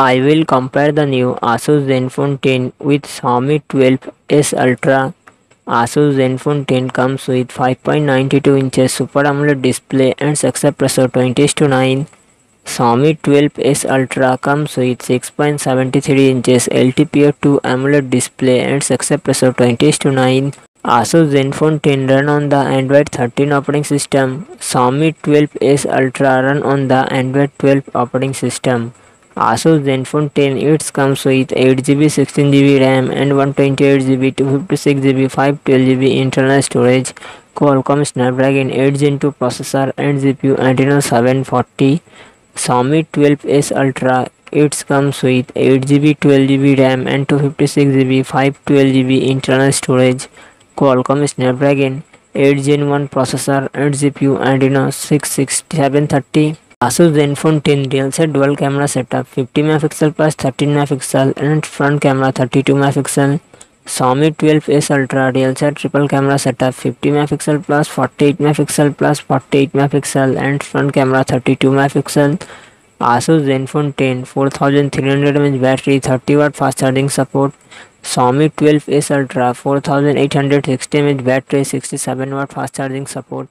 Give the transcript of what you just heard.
I will compare the new Asus Zenfone 10 with Xiaomi 12s Ultra. Asus Zenfone 10 comes with 5.92 inches Super AMOLED display and aspect ratio 20 to 9. Xiaomi 12s Ultra comes with 6.73 inches LTPO2 AMOLED display and aspect ratio 20 to 9. Asus Zenfone 10 run on the Android 13 operating system. Xiaomi 12s Ultra run on the Android 12 operating system. Asus Zenfone 10 it comes with 8GB 16GB RAM and 128GB 256GB 512GB internal storage Qualcomm Snapdragon 8 Gen 2 processor and GPU Adreno 740 Xiaomi 12s Ultra it comes with 8GB 12GB RAM and 256GB 512GB internal storage Qualcomm Snapdragon 8 Gen 1 processor and GPU Adreno 66730 Asus Zenfone 10 real set dual camera setup 50 megapixel plus 13 megapixel and front camera 32 megapixel. Xiaomi 12s Ultra real set triple camera setup 50 megapixel plus 48 megapixel plus 48 megapixel and front camera 32 megapixel. Asus Zenfone 10 4300 mAh battery 30 watt fast charging support. Xiaomi 12s Ultra 4860 mAh battery 67 watt fast charging support.